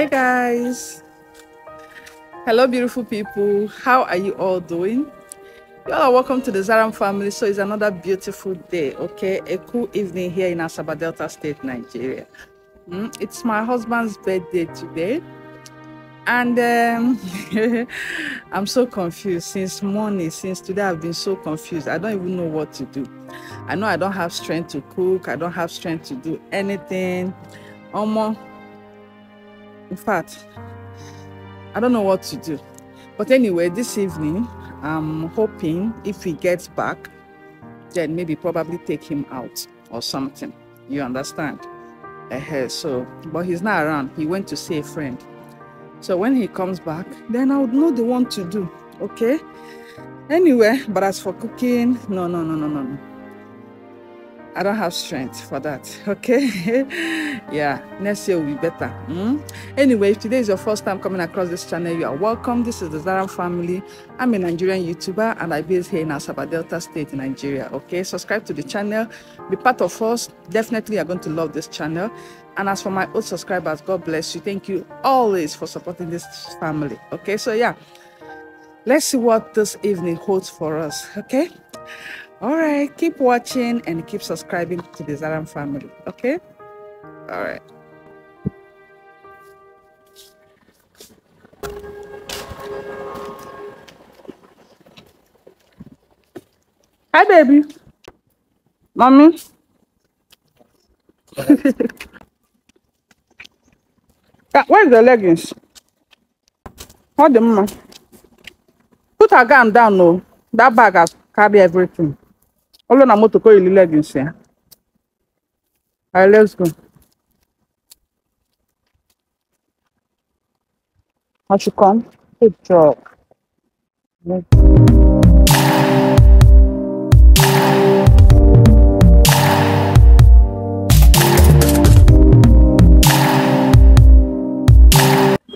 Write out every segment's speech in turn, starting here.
Hey guys. Hello, beautiful people. How are you all doing? You all are welcome to the Zaram family. So it's another beautiful day, okay? A cool evening here in Asaba Delta State, Nigeria. Mm, It's my husband's birthday today. And um, I'm so confused since morning, since today, I've been so confused. I don't even know what to do. I know I don't have strength to cook, I don't have strength to do anything. Almost, in fact, I don't know what to do. But anyway, this evening, I'm hoping if he gets back, then maybe probably take him out or something. You understand? uh So, but he's not around. He went to see a friend. So when he comes back, then I would know the one to do. Okay? Anyway, but as for cooking, no, no, no, no, no, no. I don't have strength for that. Okay? yeah, next year will be better. mm? Anyway, if today is your first time coming across this channel, you are welcome. This is the Zaram family. I'm a Nigerian YouTuber and I base here in Asaba Delta State Nigeria. Okay, subscribe to the channel, be part of us. Definitely, you're going to love this channel. And as for my old subscribers, God bless you. Thank you always for supporting this family. Okay, so yeah, let's see what this evening holds for us. Okay. All right, keep watching and keep subscribing to the Zaram family. Okay. All right. Hi, baby. Mommy. Ah, Where's the leggings? Hold the mama. Put her gown down, no. That bag has carry everything. All on a motor call you leggings, yeah. All right, let's go. How she come? Good job.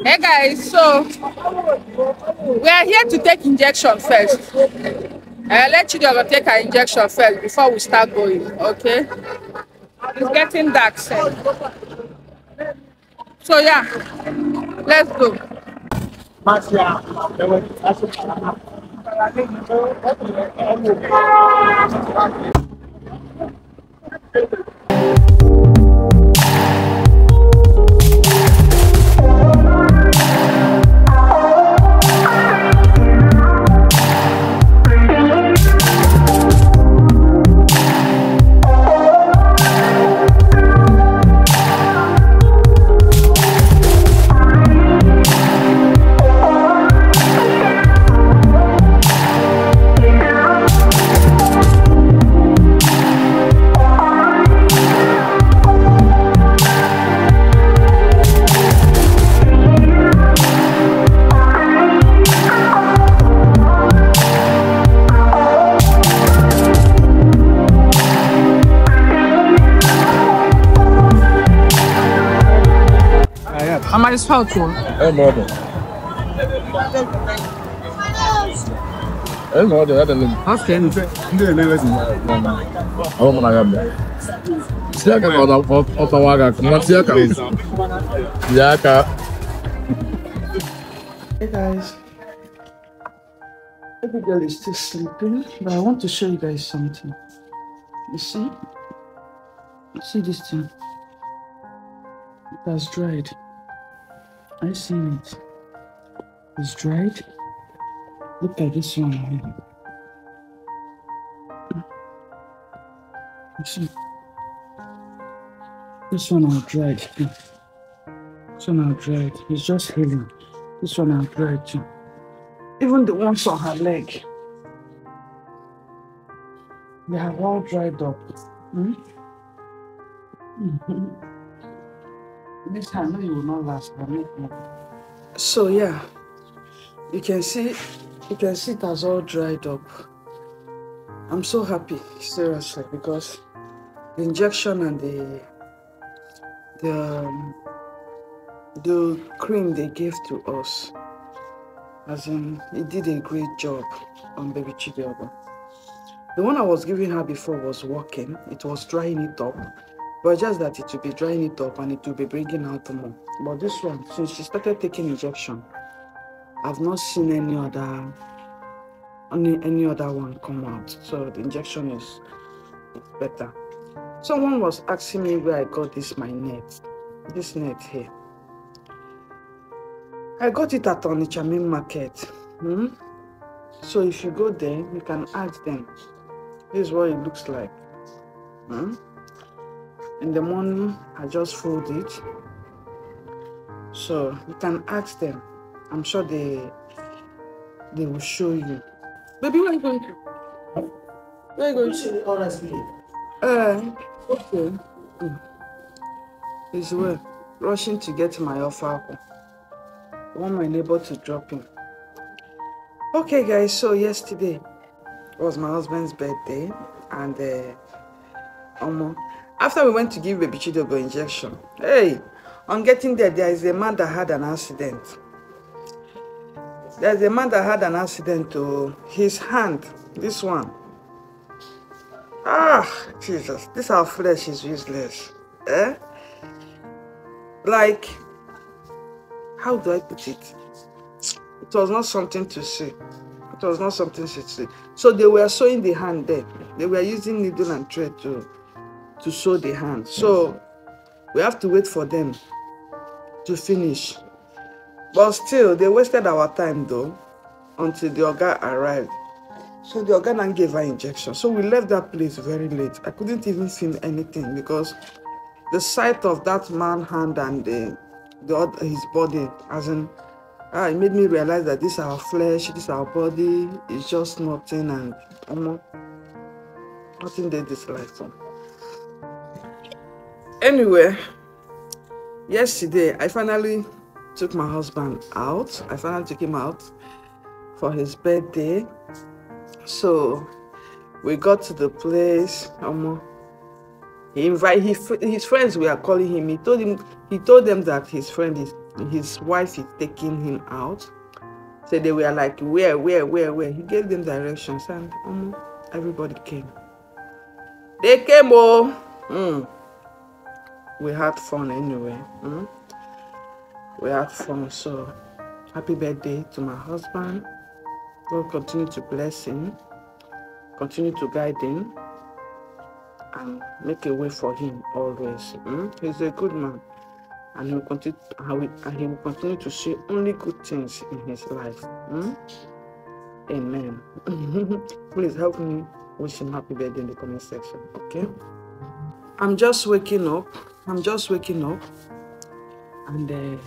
Hey guys, so we are here to take injection first. Uh, let Chidiogo take her injection first before we start going, okay? It's getting dark, sir. So yeah, let's go. Am I salt one? Hey, mother. Hey, mother, I don't know. Okay. Ndị na-enwezi ọ mụ na ya bịa. Si aka ka ọ tawa aka, nwa si aka. Ya aka. Hey guys. Every girl is still sleeping, but I want to show you guys something. You see? You see this thing? It has dried. I seen it. It's dried. Look at this one here. You see? This one are dried. too. This one dried. It's just healing. This one are dried too. Even the ones on her leg. They have all dried up. Hmm? Mhm. This time, no, you will not last. But make. So yeah, you can see, you can see it has all dried up. I'm so happy, seriously, because the injection and the the um, the cream they gave to us, as in, it did a great job on baby Chidiogo. The one I was giving her before was working. It was drying it up. But just that it will be drying it up and it will be bringing out more. But this one, since she started taking injection, I've not seen any other any any other one come out. So the injection is better. Someone was asking me where I got this my net, this net here. I got it at Onitsha main market. Hmm? So if you go there, you can ask them. This is what it looks like. Hmm? In the morning, I just fold it. So you can ask them. I'm sure they they will show you. Baby, where are you going to? Where are you going to? Honestly, Uh, okay. Mm. It's well. Rushing to get my offer. I want my neighbor to drop in. Okay, guys. So yesterday was my husband's birthday, and uh, um, after we went to give baby Chidogo injection, hey, on getting there, there is a man that had an accident. There's a man that had an accident to his hand, this one. Ah, Jesus, this our flesh is useless. Eh? Like, how do I put it? It was not something to see. It was not something to see. So they were sewing the hand there. They were using needle and thread to, to sew the hand. So we have to wait for them to finish. But still, they wasted our time though until the Oga arrived. So the organ and gave her injection. So we left that place very late. I couldn't even feel anything because the sight of that man hand and the, the his body, as in, ah, it made me realize that this our flesh, this our body is just nothing and nothing they dislike. So. Anyway, yesterday I finally took my husband out. I finally took him out for his birthday. So we got to the place. Um, he invite his, his friends were calling him. He told him he told them that his friend is his wife is taking him out. So they were like, where, where, where, where? He gave them directions and um, everybody came. They came, oh. Mm. We had fun anyway. mm. We had fun. So happy birthday to my husband. God continue to bless him, continue to guide him, and make a way for him always. mm. He's a good man, and he will continue. And he- will continue to see only good things in his life. mm. Amen. Please help me wish him happy birthday in the comment section. Okay. I'm just waking up. I'm just waking up, and. Uh,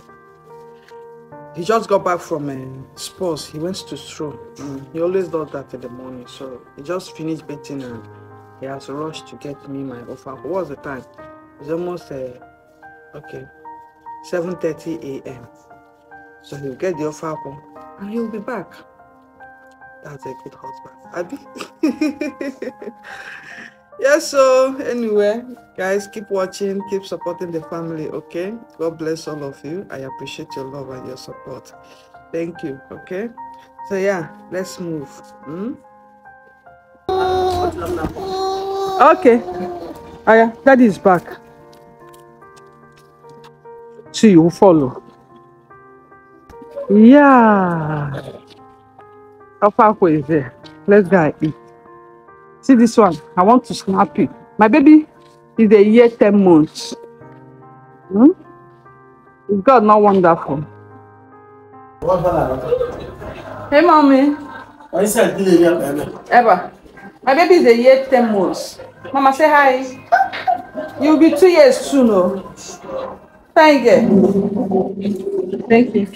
he just got back from uh, sports. He went to stroll. Mm, he always does that in the morning. So he just finished betting and he has rushed to get me my offer. What was the time? It's almost uh, okay, 7:30 a.m. So he'll get the offer and he'll be back. That's a good husband. Abi. yeah. So anyway, guys, keep watching, keep supporting the family. Okay. God bless all of you. I appreciate your love and your support. Thank you. Okay. So yeah, let's move. Hmm? Okay. Oh yeah, daddy is back. See you follow. Yeah. How far away is there? Let's go eat. See this one. I want to snap it. My baby is a year, 10 months. Hmm? Is God not wonderful? Hey, mommy. Eva. My baby is a year, 10 months. Mama, say hi. You'll be two years soon, oh. Thank you. Thank you.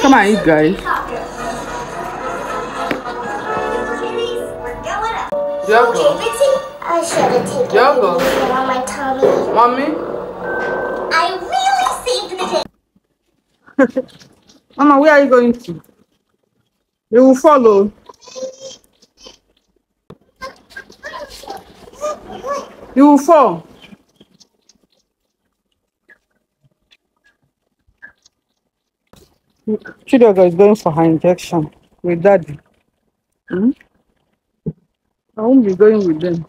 Come on, eat, guys. Going up. Diogo. Okay, I should have taken Diogo. it on my tummy. Mommy? I really saved the day. Mama, where are you going to? You will follow. You will fall. Chidogo is going for her injection with daddy. Hmm? I won't be going with them.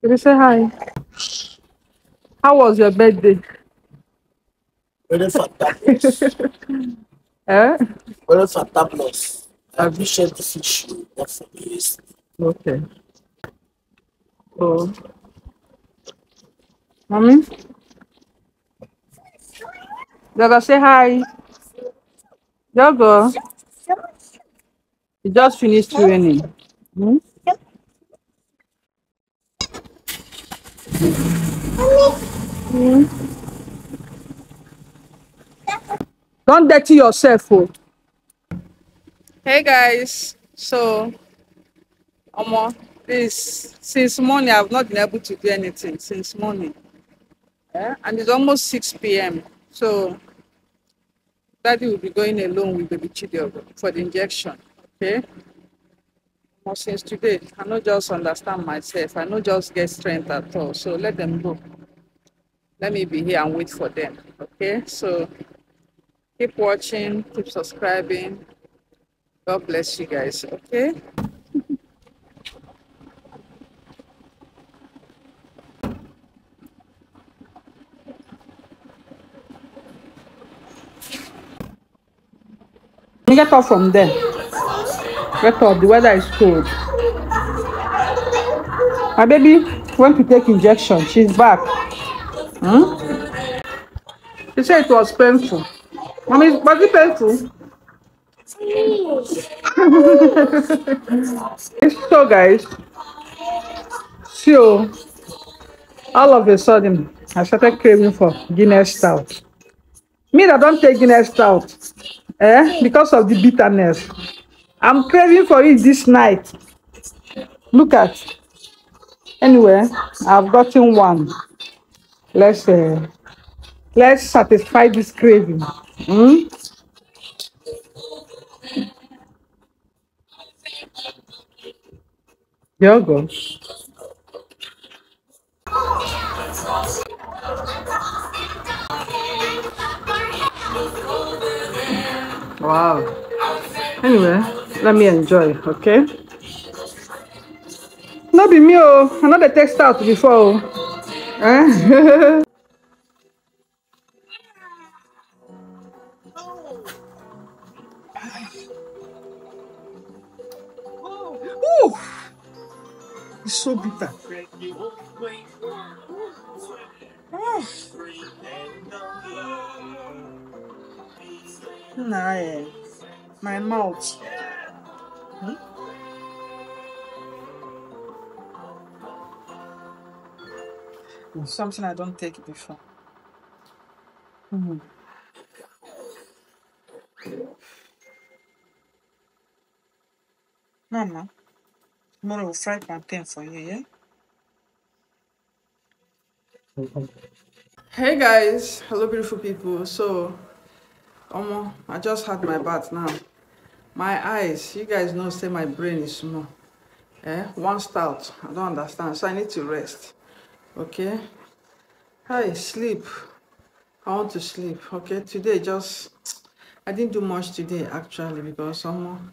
Did you say hi? How was your birthday? Very fantabulous. Eh? Very fantabulous. I appreciate the fish you for me. Okay. Oh. Mommy? Jogo, say hi. Jogo, you just finished training. Hmm? Hmm? Don't dirty yourself, oh. Hey guys, so Omo, this since morning I've not been able to do anything since morning. Yeah? And it's almost 6 p.m. So daddy will be going alone with baby Chidiogo for the injection. Okay. But since today, I not just understand myself. I not just get strength at all. So let them go. Let me be here and wait for them. Okay. So keep watching, keep subscribing. God bless you guys. Okay. Get off from there. Get off. The weather is cold. My baby went to take injection. She's back. Hmm? She said it was painful. Mommy, was it painful? So guys, so all of a sudden I started craving for Guinness stout. Me that don't take Guinness stout, eh? Because of the bitterness. I'm craving for it this night. Look at. Anyway, I've gotten one. Let's uh, let's satisfy this craving. Hmm? There you go. Wow. Anyway, let me enjoy, okay? No be me, oh. I text out before. oh. Eh? It's so bitter. Nah, eh, my mouth. Hmm? It's something I don't take before. Mhm. Mama, tomorrow we'll fry plantain for you, yeah? Hey guys, hello beautiful people. So, um, I just had my bath now. My eyes, you guys know, say my brain is small. Eh, one stout. I don't understand, so I need to rest. Okay. Hi, sleep. I want to sleep. Okay, today just I didn't do much today actually because um,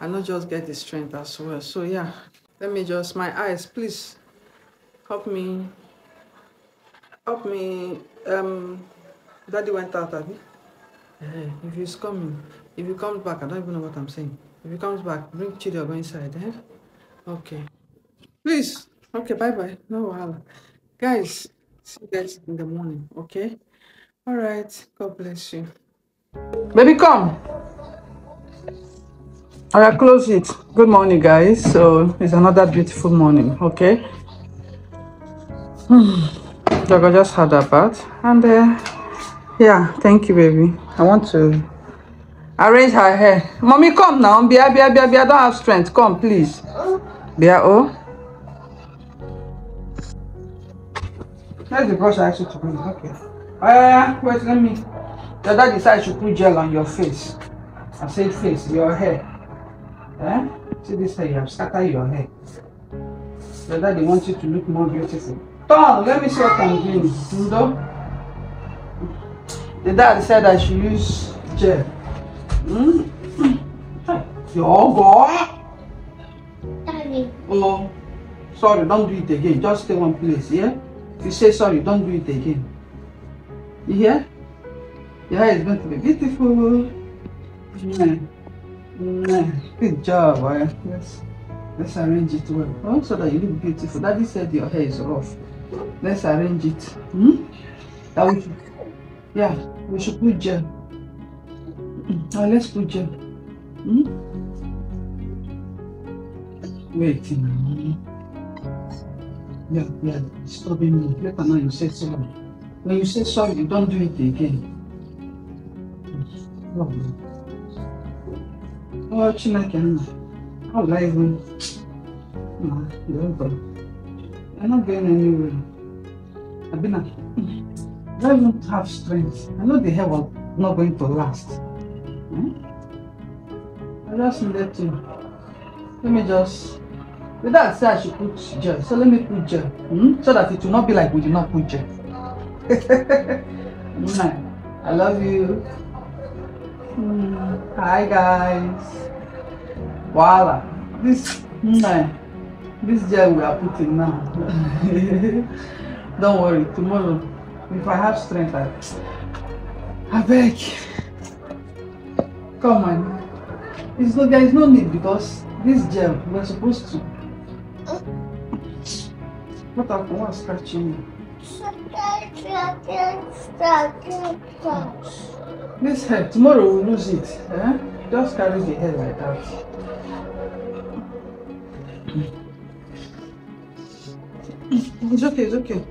I not just get the strength as well. So yeah, let me just my eyes, please help me. Help me. Um, Daddy went out, Abby. Eh, if he's coming, if he comes back, I don't even know what I'm saying. If he comes back, bring Chidiogo inside, eh? Okay. Please. Okay, bye bye. No wahala. Guys, see you guys in the morning, okay? All right. God bless you. Baby, come. Right, close it. Good morning, guys. So it's another beautiful morning, okay? Jago just had a bath, and uh, yeah, thank you, baby. I want to arrange her hair. Mommy, come now. Bia, bia, bia, bia. I don't have strength. Come, please. Bia, oh. Where's the brush I asked you to bring? Okay. Uh, wait, let me. Your dad decided to put gel on your face. I said face, your hair. Eh? See this hair, you have scattered your hair. Your daddy wants you to look more beautiful. Tom, let me see what I'm doing. The dad said I should use gel. Hmm? Your boy. or sorry, don't do it again. Just stay one place, yeah? If you say sorry, don't do it again. You hear? Your hair is going to be beautiful. Mwah. Mwah. Good job, boy. Let's, let's arrange it well. Oh, so that you look beautiful. Daddy said your hair is rough. Let's arrange it. Hmm? That we should, yeah, we should put gel. Mm, Ah, let's put gel. Hmm? Wait. Yeah, yeah, disturbing me. Later now you say sorry. When you say sorry, you don't do it again. Oh, oh Chineke nna. How will I even? Nah, don't go. You're not going anywhere. Abina, I don't have strength. I know the hair was not going to last. Hmm? I just needed to. Let me just. With that said, I should put gel. So let me put gel. Hmm? So that it will not be like we did not put gel. I love you. Mm, Hi guys. Voila. This mwah, this gel we are putting now. Don't worry, tomorrow if I have strength I I beg. Come on. It's no there is no need because this gel we're supposed to happened? What's scratching you? This hair, tomorrow we'll lose it. Eh? Just carry the hair like that. It's okay, it's okay.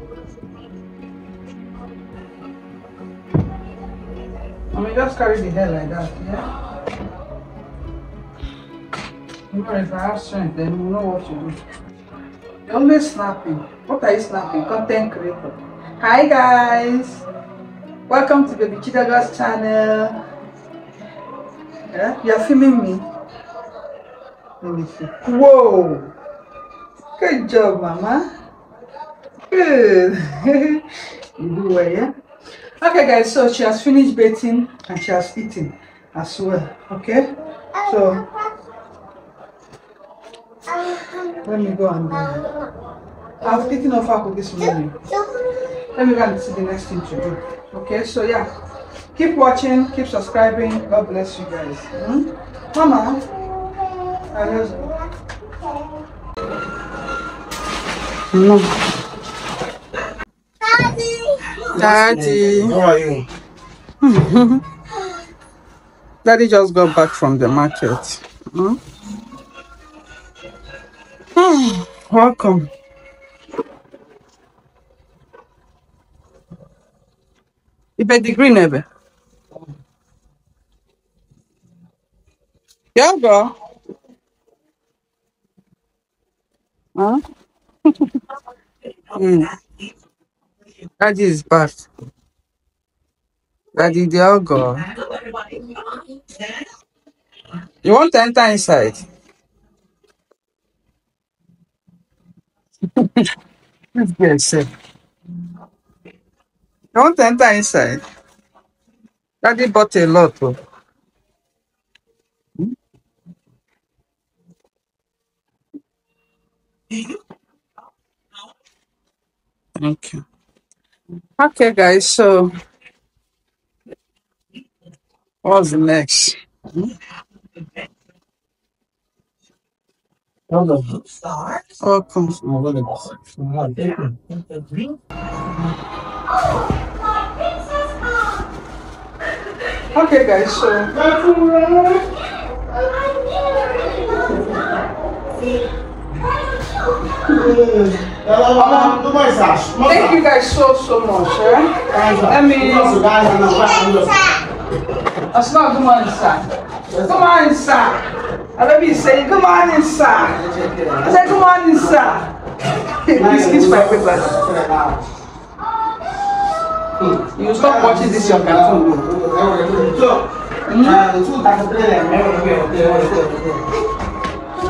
I mean, just carry the hair like that, yeah? Tomorrow, if I have strength, then we'll know what to do. You're always snapping. What are you snapping? Content creator. Hi, guys. Welcome to Baby Chidaga's channel. Yeah, you're filming me. Let me see. Whoa! Good job, Mama. Good. you do well, yeah? Okay, guys, so she has finished bathing and she has eaten as well. Okay? So, let me go and. Uh, I've eaten off her this morning. Let me go and see the next thing to do. Okay, so yeah. Keep watching, keep subscribing. God bless you guys. Hmm? Mama, I. No. Daddy. How are you? Daddy just got back from the market. Hmm? Welcome. Ibe the green ebe. Yeah, go. Huh? mm. Daddy is back. Daddy, they all go. You want to enter inside? Let's get safe. You want to enter inside? Daddy bought a lot. Oh. Hmm? Thank you. Okay, guys, so what's the next? Welcome. Okay, guys, so thank you guys so so much. Eh? Let me. That's not good morning, sir. Good morning, sir. I let me say good morning, sir. I said good morning, sir. Please kiss my paper. You stop watching this your cartoon.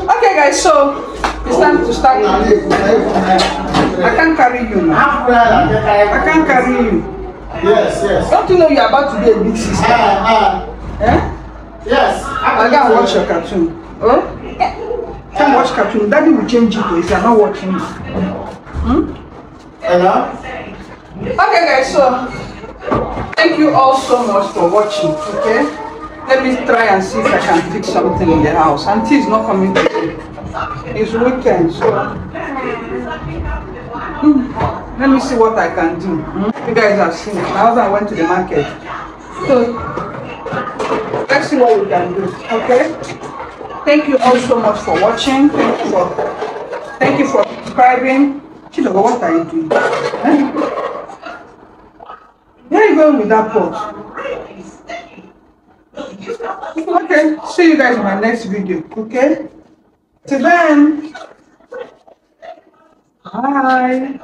Okay, guys, so it's time to start. I can't carry you now. I can't carry you. Yes, yes. Don't you know you're about to be a big sister? Ah, Eh? ah, yes. I gotta watch your cartoon. Oh? Can't watch cartoon. Daddy will change it if you're not watching it. Hello? Okay, guys, so thank you all so much for watching. Okay, let me try and see if I can fix something in the house. Auntie is not coming today. It's weekend, so Hmm, let me see what I can do. Hmm, You guys have seen. My husband went to the market, so let's see what we can do. Okay. Thank you all so much for watching. Thank you for thank you for subscribing. Chidogo, what are you doing? Where are you going with that pot? Okay, see you guys in my next video, okay? To them, hi.